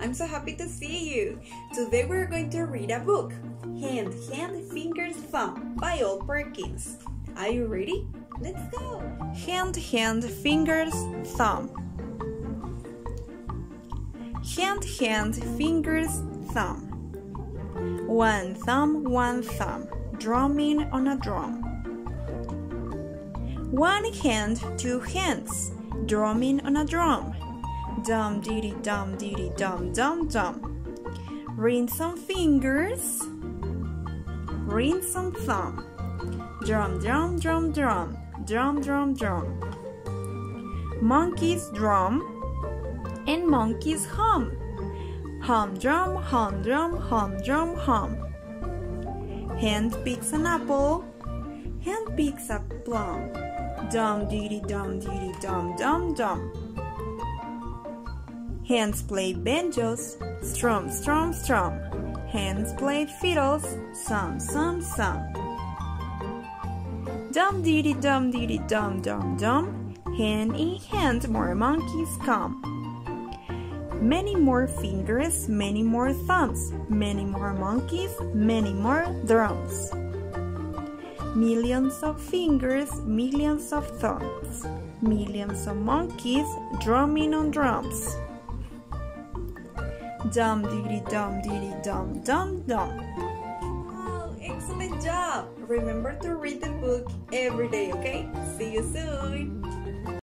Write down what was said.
I'm so happy to see you. Today we're going to read a book, Hand, Hand, Fingers, Thumb by Al Perkins. Are you ready? Let's go! Hand, hand, fingers, thumb. Hand, hand, fingers, thumb. One thumb, one thumb, drumming on a drum. One hand, two hands, drumming on a drum. Dum diddy dum diddy dum dum dum. Ring some fingers, ring some thumb. Drum drum drum drum, drum drum drum. Monkeys drum and monkeys hum. Hum drum, hum drum, hum drum, hum. Hand picks an apple, hand picks a plum. Dum diddy dum diddy dum dum dum. Hands play banjos, strum strum strum. Hands play fiddles, sum sum sum. Dum diddy dum diddy dum dum dum. Hand in hand more monkeys come. Many more fingers, many more thumbs, many more monkeys, many more drums. Millions of fingers, millions of thumbs, millions of monkeys drumming on drums. Dum diddy dum diddy dum dum dum. Wow, excellent job! Remember to read the book every day, okay? See you soon!